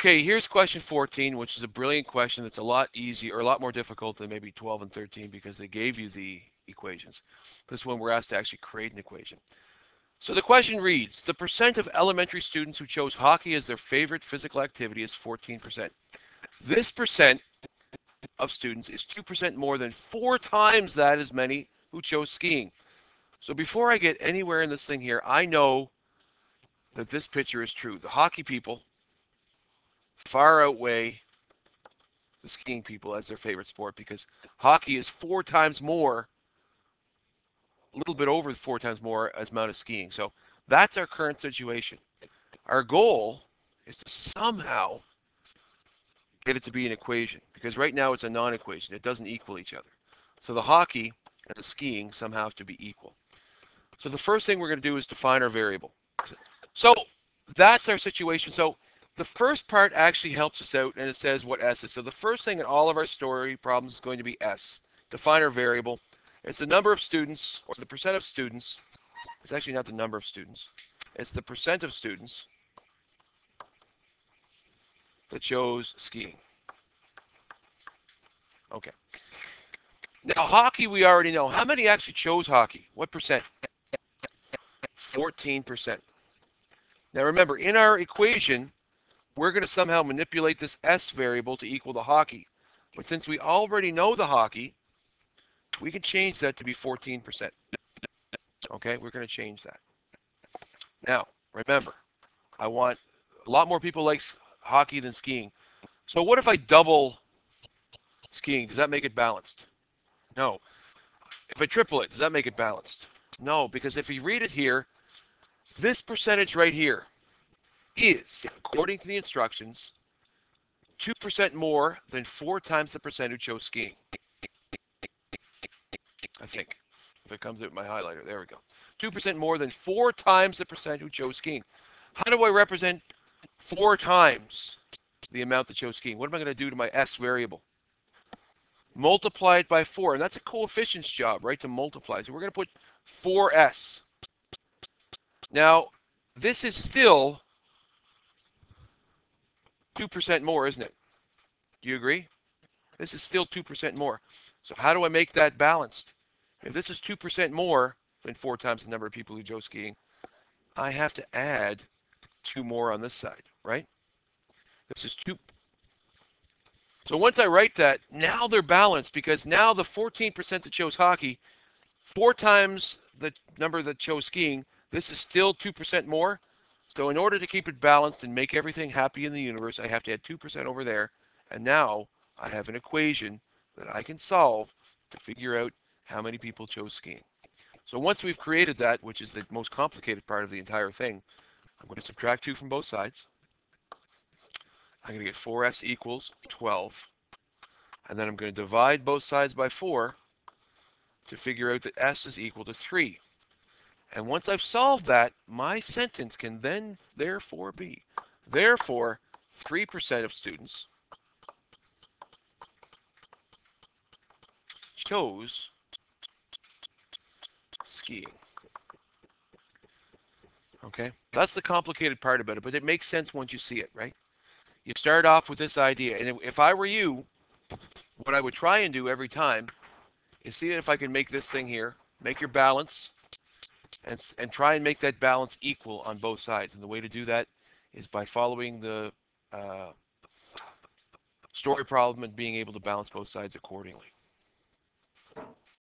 Okay, here's question 14, which is a brilliant question that's a lot easier or a lot more difficult than maybe 12 and 13 because they gave you the equations. This one we're asked to actually create an equation. So the question reads, the percent of elementary students who chose hockey as their favorite physical activity is 14%. This percent of students is 2% more than four times that as many who chose skiing. So before I get anywhere in this thing here, I know that this picture is true. The hockey people far outweigh the skiing people as their favorite sport because hockey is four times more a little bit over four times more as amount of skiing. So that's our current situation. Our goal is to somehow get it to be an equation because right now it's a non-equation. It doesn't equal each other. So the hockey and the skiing somehow have to be equal. So the first thing we're going to do is define our variable. So that's our situation. So the first part actually helps us out and it says what S is. So the first thing in all of our story problems is going to be S. Define our variable. It's the number of students, or the percent of students. It's actually not the number of students. It's the percent of students that chose skiing. Okay. Now, hockey, we already know. How many actually chose hockey? What percent? 14%. Now, remember, in our equation, we're going to somehow manipulate this S variable to equal the hockey. But since we already know the hockey, we can change that to be 14%. Okay, we're going to change that. Now, remember, I want a lot more people like hockey than skiing. So what if I double skiing? Does that make it balanced? No. If I triple it, does that make it balanced? No, because if you read it here, this percentage right here is, according to the instructions, 2% more than four times the percent who chose skiing. I think. If it comes out my highlighter, there we go. 2% more than four times the percent who chose skiing. How do I represent four times the amount that chose skiing? What am I going to do to my S variable? Multiply it by four. And that's a coefficients job, right, to multiply. So we're going to put 4S. Now, this is still 2% more, isn't it? Do you agree? This is still 2% more. So how do I make that balanced? If this is 2% more than four times the number of people who go skiing, I have to add two more on this side, right? This is two. So once I write that, now they're balanced because now the 14% that chose hockey, four times the number that chose skiing, this is still 2% more. So in order to keep it balanced and make everything happy in the universe, I have to add 2% over there. And now I have an equation that I can solve to figure out how many people chose skiing. So once we've created that, which is the most complicated part of the entire thing, I'm going to subtract 2 from both sides. I'm going to get 4s equals 12. And then I'm going to divide both sides by 4 to figure out that s is equal to 3. And once I've solved that, my sentence can then therefore be, therefore, 3% of students chose skiing. Okay, that's the complicated part about it, but it makes sense once you see it, right? You start off with this idea, and if I were you, what I would try and do every time is see if I can make this thing here, make your balance, and, and try and make that balance equal on both sides. And the way to do that is by following the uh, story problem and being able to balance both sides accordingly.